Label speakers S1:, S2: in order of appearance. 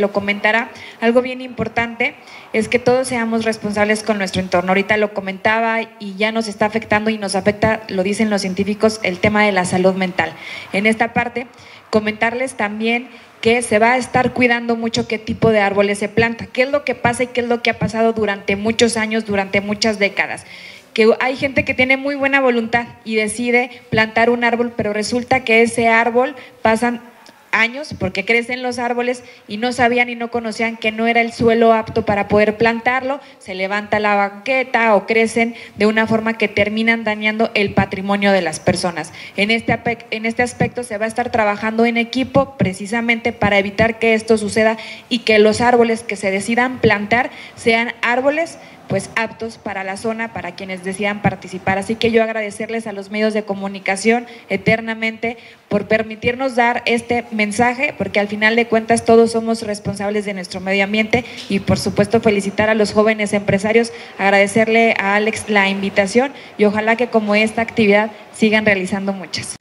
S1: lo comentará. Algo bien importante es que todos seamos responsables con nuestro entorno. Ahorita lo comentaba y ya nos está afectando y nos afecta, lo dicen los científicos, el tema de la salud mental. En esta parte, comentarles también que se va a estar cuidando mucho qué tipo de árboles se planta, qué es lo que pasa y qué es lo que ha pasado durante muchos años, durante muchas décadas que hay gente que tiene muy buena voluntad y decide plantar un árbol, pero resulta que ese árbol pasan años porque crecen los árboles y no sabían y no conocían que no era el suelo apto para poder plantarlo, se levanta la banqueta o crecen de una forma que terminan dañando el patrimonio de las personas. En este, en este aspecto se va a estar trabajando en equipo precisamente para evitar que esto suceda y que los árboles que se decidan plantar sean árboles pues aptos para la zona, para quienes decidan participar. Así que yo agradecerles a los medios de comunicación eternamente por permitirnos dar este mensaje, porque al final de cuentas todos somos responsables de nuestro medio ambiente y por supuesto felicitar a los jóvenes empresarios, agradecerle a Alex la invitación y ojalá que como esta actividad sigan realizando muchas.